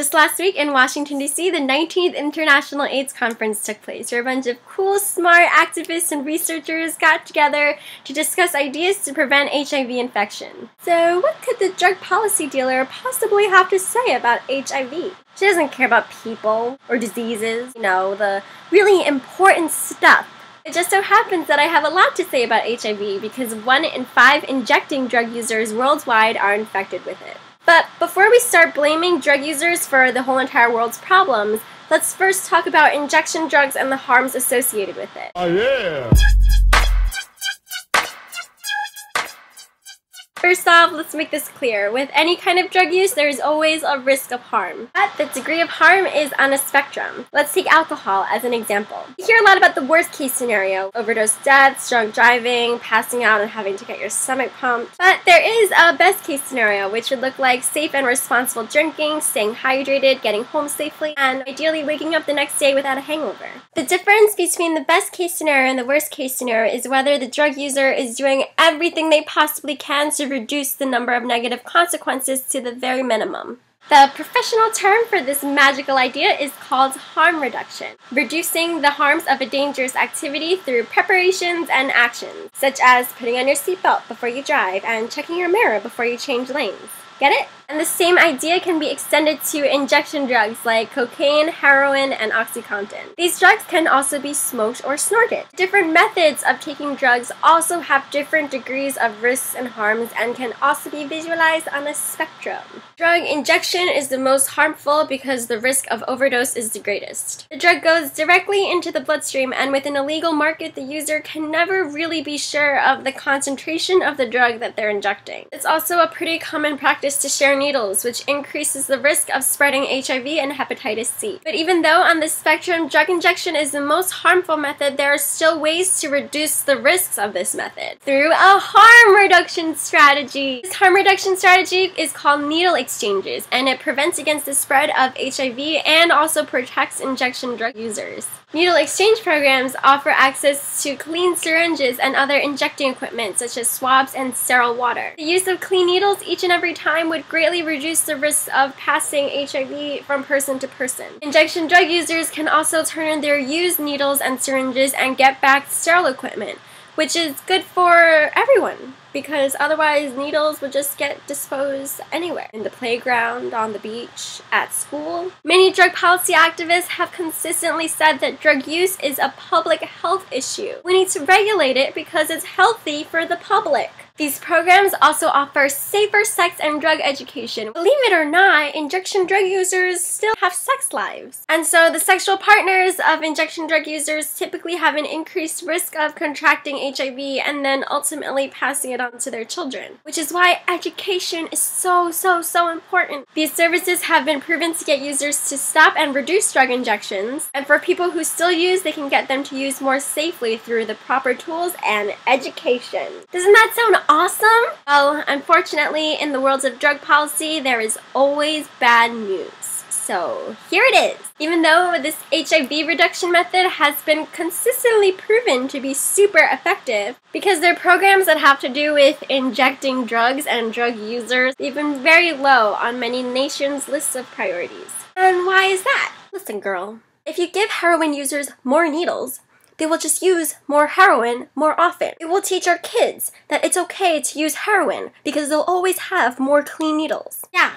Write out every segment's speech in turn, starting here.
Just last week in Washington, D.C., the 19th International AIDS Conference took place, where a bunch of cool, smart activists and researchers got together to discuss ideas to prevent HIV infection. So, what could the drug policy dealer possibly have to say about HIV? She doesn't care about people or diseases, you know, the really important stuff. It just so happens that I have a lot to say about HIV because one in five injecting drug users worldwide are infected with it. But before we start blaming drug users for the whole entire world's problems, let's first talk about injection drugs and the harms associated with it. Oh, yeah. First off, let's make this clear. With any kind of drug use, there is always a risk of harm. But the degree of harm is on a spectrum. Let's take alcohol as an example. You hear a lot about the worst case scenario overdose deaths, drunk driving, passing out, and having to get your stomach pumped. But there is a best case scenario, which would look like safe and responsible drinking, staying hydrated, getting home safely, and ideally waking up the next day without a hangover. The difference between the best case scenario and the worst case scenario is whether the drug user is doing everything they possibly can to reduce the number of negative consequences to the very minimum. The professional term for this magical idea is called harm reduction, reducing the harms of a dangerous activity through preparations and actions, such as putting on your seatbelt before you drive and checking your mirror before you change lanes. Get it? And the same idea can be extended to injection drugs like cocaine, heroin, and Oxycontin. These drugs can also be smoked or snorted. Different methods of taking drugs also have different degrees of risks and harms and can also be visualized on a spectrum. Drug injection is the most harmful because the risk of overdose is the greatest. The drug goes directly into the bloodstream, and with an illegal market, the user can never really be sure of the concentration of the drug that they're injecting. It's also a pretty common practice to share needles, which increases the risk of spreading HIV and hepatitis C. But even though on the spectrum drug injection is the most harmful method, there are still ways to reduce the risks of this method through a harm reduction strategy. This harm reduction strategy is called needle exchanges, and it prevents against the spread of HIV and also protects injection drug users. Needle exchange programs offer access to clean syringes and other injecting equipment such as swabs and sterile water. The use of clean needles each and every time would greatly reduce the risk of passing HIV from person to person. Injection drug users can also turn in their used needles and syringes and get back sterile equipment, which is good for everyone because otherwise needles would just get disposed anywhere in the playground, on the beach, at school. Many drug policy activists have consistently said that drug use is a public health issue. We need to regulate it because it's healthy for the public. These programs also offer safer sex and drug education. Believe it or not, injection drug users still have sex lives. And so the sexual partners of injection drug users typically have an increased risk of contracting HIV and then ultimately passing it on to their children. Which is why education is so, so, so important. These services have been proven to get users to stop and reduce drug injections. And for people who still use, they can get them to use more safely through the proper tools and education. Doesn't that sound awesome? Well, unfortunately, in the world of drug policy, there is always bad news. So here it is. Even though this HIV reduction method has been consistently proven to be super effective, because they're programs that have to do with injecting drugs and drug users, they've been very low on many nations' lists of priorities. And why is that? Listen, girl, if you give heroin users more needles, they will just use more heroin more often. It will teach our kids that it's okay to use heroin because they'll always have more clean needles. Yeah,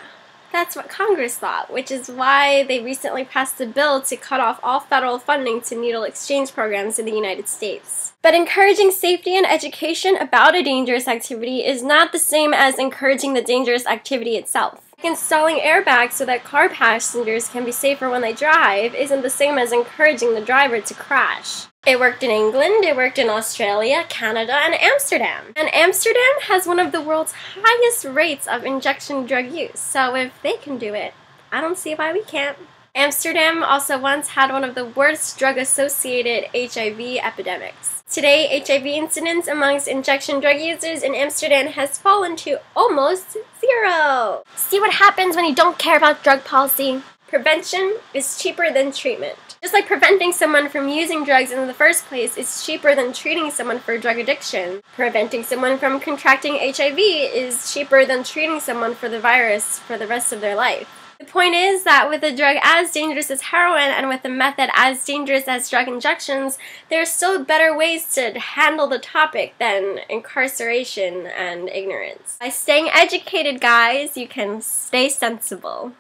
that's what Congress thought, which is why they recently passed a bill to cut off all federal funding to needle exchange programs in the United States. But encouraging safety and education about a dangerous activity is not the same as encouraging the dangerous activity itself. Installing airbags so that car passengers can be safer when they drive isn't the same as encouraging the driver to crash. It worked in England, it worked in Australia, Canada, and Amsterdam. And Amsterdam has one of the world's highest rates of injection drug use, so if they can do it, I don't see why we can't. Amsterdam also once had one of the worst drug associated HIV epidemics. Today, HIV incidence amongst injection drug users in Amsterdam has fallen to almost zero. See what happens when you don't care about drug policy? Prevention is cheaper than treatment. Just like preventing someone from using drugs in the first place is cheaper than treating someone for drug addiction, preventing someone from contracting HIV is cheaper than treating someone for the virus for the rest of their life. The point is that with a drug as dangerous as heroin and with a method as dangerous as drug injections, there are still better ways to handle the topic than incarceration and ignorance. By staying educated, guys, you can stay sensible.